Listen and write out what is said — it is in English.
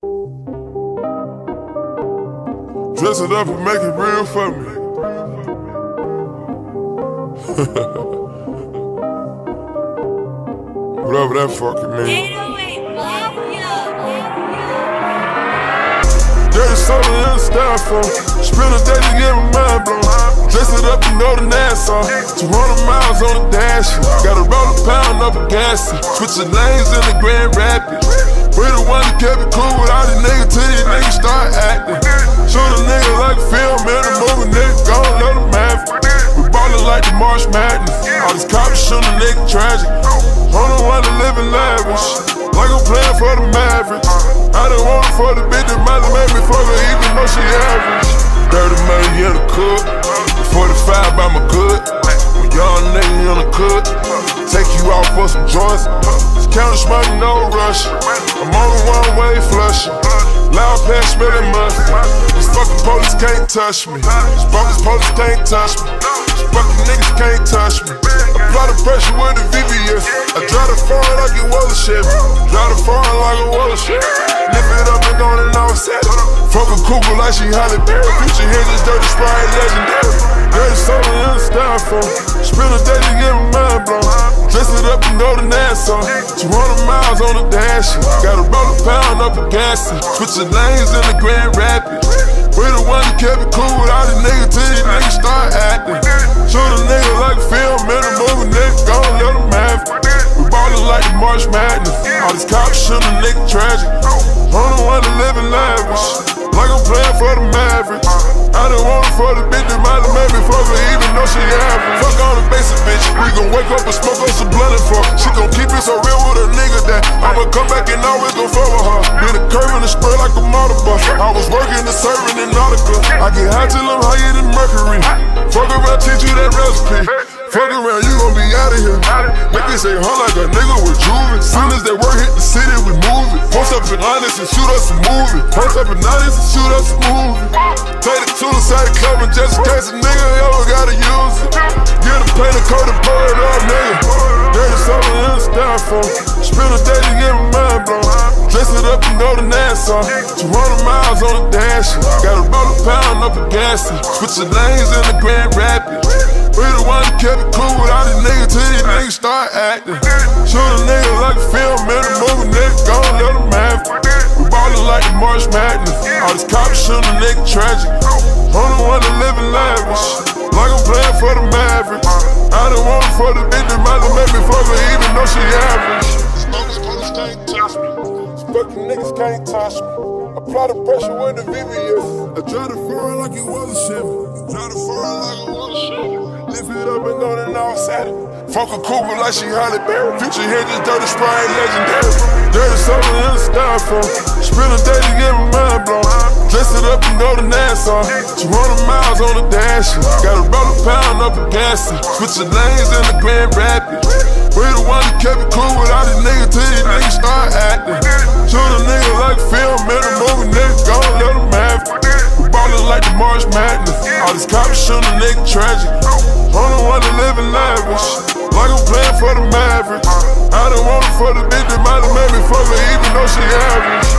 Dress it up and make it real for me. Whatever that fucking means. 808 Mafia. Dirty soda in the styrofoam. A day to get my mind blown. Dress it up, you know the Nassau. 200 miles on the dash. Roll a pound up a gas. Switching lanes in the Grand Rapids. We the one that kept it cool with all these niggas till these niggas start acting. Shoot a nigga like film in a movie, nigga, gon' let them have. We ballin' like the March Madness. All these cops shootin' a nigga tragic. Hold on the one that living lavish. Like I'm playing for the Mavericks. I done want it for the bitch that might made me fuck her even though she average. 30 million in the cook. 45 by my good. When young nigga in the cook. Out for some joints. Just counting money, no rush. I'm on the one way flushing. Loud pass smelling mustard. These fucking police can't touch me. These bogus police can't touch me. These fucking niggas can't touch me. Apply the pressure with the VVS. I drive the foreign like it was a Chevy. Drive the foreign like it was a Chevy. Lift it up and go and all set. Fuck a cougar like she Halle Berry. Future Hendrix, dirty sprite, legendary. Dirty soda in the styrofoam. Spend a day to Go to Nassau. 200 miles on the dash. Roll a pound up a gas. Switching lanes in the Grand Rapids. We the one that kept it cool with all these niggas till these niggas start acting. Shoot a nigga like film in a movie, nigga, gon' let them have it. We ballin' like the March Madness. All these cops shoot a nigga tragic. I'm the one that living lavish. Like I'm playing for the Mavericks. I done want it for the bitch that might have made me fuck her even though she average. Fuck on the basic bitch. We gon' wake up and It so real with a nigga that I'ma come back and always gon' fuck with her. Then the curve and the spray like a motor bus. I was working the serving in Nautica. I get high till I'm higher than Mercury. Fuck around, teach you that recipe. Fuck around, you gon' be out of here. Make me say, huh, like a nigga with juvie. Soon as that work hit the city, we move it. Post up in Onyx and shoot us a movie. Post up in Onyx and shoot us a movie. Take the tool inside the club and just in case a nigga ever gotta use it. Get a paint a coat and pour it up, styrofoam. Spend a day to get my mind blown. Dress it up and go to Nassau. 200 miles on the dash. Gotta roll a pound up a gas. Switching lanes in the Grand Rapids. We the one that kept it cool with all these niggas till these niggas start acting. Shoot a nigga like a film in a movie, nigga, gon' let them have it. We ballin' like the March Madness. All these cops shootin' a nigga tragic. I'm the one that living lavish. Like I'm playing for the Mavericks. I don't want it for the bitch that might made me fuck her can't touch me. Apply the pressure with the VVS. I drive the foreign like it was a Chevy. Drive the foreign like it was a Chevy. Lift it up and go to it. Fuck a cougar like she Halle Berry. Future Hendrix, dirty sprite, legendary. Dirty soda in the styrofoam. Spend a day to get my mind blown. Dress it up and go to Nassau. 200 miles on the dash. Roll a pound up a gas. Switching lanes in the Grand Rapids. We the one that kept it cool with all these niggas till these niggas start acting. Shoot a nigga like film in a movie, nigga, gon' let them have it. We ballin' like the March Madness. All these cops shootin' a nigga tragic. I'm the one that living lavish. Like I'm playing for the Mavericks. I done want it for the bitch that might have made me fuck her even though she average.